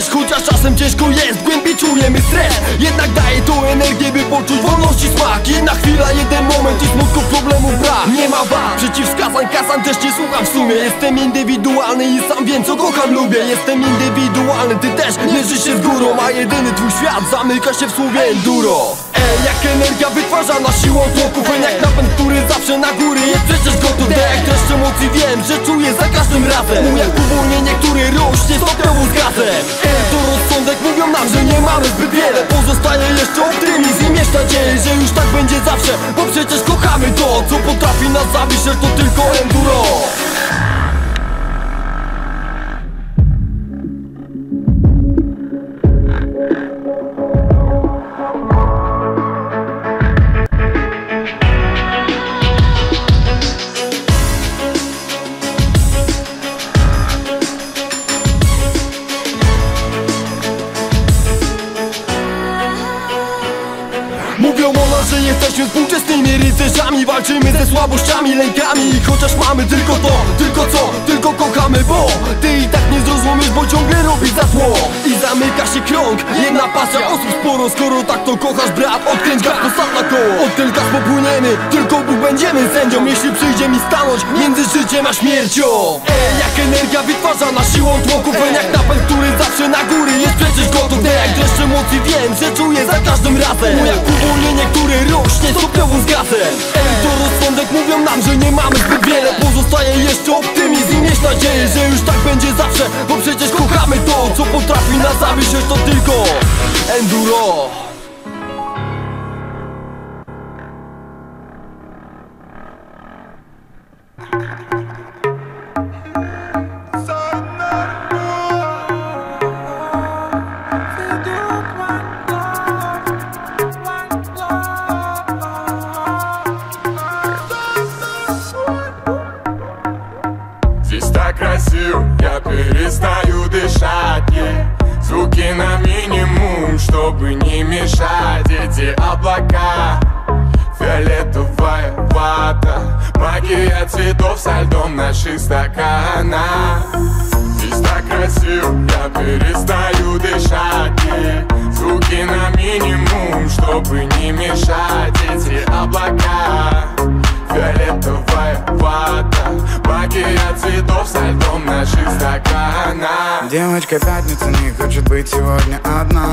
też Chociaż czasem ciężko jest, w głębi czujemy stres. Jednak daje to energię, by poczuć wolności smak. Jedna chwila, jeden moment i smutku problemów brak. Nie ma wad, przeciwwskazań, kasan też nie słucham w sumie. Jestem indywidualny i sam wiem co kocham, lubię. Jestem indywidualny, ty też. Mierzysz się z górą A jedyny twój świat zamyka się w słowie enduro. Ej, jak energia wytwarzana siłą tłoków Ej, jak napęd, który zawsze na góry jest przecież gotów emocji wiem, że czuję za każdym razem. Mój jak uwolnienie, który rośnie stopniowo z gazem Ej, to rozsądek, mówią nam, że nie mamy zbyt wiele. Pozostaje jeszcze optymizm i mieć nadzieję, że już tak będzie zawsze. Bo przecież kochamy to, co potrafi nas zabić, że to tylko enduro Mówią o nas, że jesteśmy współczesnymi rycerzami Walczymy ze słabościami, lękami. I chociaż mamy tylko to, tylko co, tylko kochamy Bo ty i tak nie zrozumiesz, bo ciągle robisz za zło. I zamyka się krąg, jedna pasja osób sporo. Skoro tak to kochasz brat, odkręć gaz, postaw na koło. Od gaz popłyniemy, tylko Bóg będziemy sędzią. Jeśli przyjdzie mi stanąć między życiem a śmiercią. Ej, jak energia wytwarzana siłą tłoków Ej, jak napęd, który zawsze na góry jest przecież gotów. Ej, jak dreszcz emocji wiem, że czuję za każdym razem który rośnie, stopniowo z gazem. Ej, to rozsądek, mówią nam, że nie mamy zbyt wiele. Pozostaje jeszcze optymizm i mieć nadzieję, że już tak będzie zawsze. Bo przecież kochamy to, co potrafi nas zawieść, to tylko Enduro. Thank you. Красиво, я перестаю дышать yeah. Звуки на минимум, чтобы не мешать Эти облака, фиолетовая вата Магия цветов со льдом наших стаканах Здесь так красиво, я перестаю дышать yeah. Звуки на минимум, чтобы не мешать Эти облака, фиолетовая вата Магия наших стаканах Девочка пятница не хочет быть сегодня одна.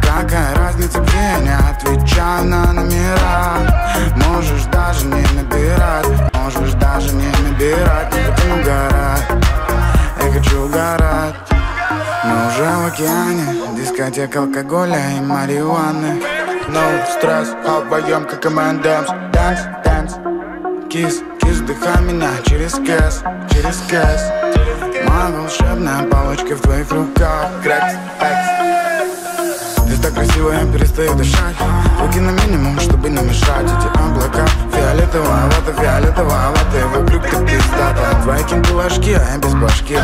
Какая разница, где я не отвечаю на номера. Можешь даже не набирать Можешь даже не набирать. Не будем угорать Я хочу угорать. Мы уже в океане Дискотека алкоголя и марихуаны. No а вдвоем как M&M's Dance, dance Кис, кис, вдыхай меня через кэс, через кэс. Моя волшебная палочка в твоих руках. Крэкс, экс Ты так красиво, я перестаю дышать. Руки на минимум, чтобы не мешать. Эти облака фиолетовая вата, фиолетовая вата И вокруг ты пиздата. Твои кенты ложки, а я без башки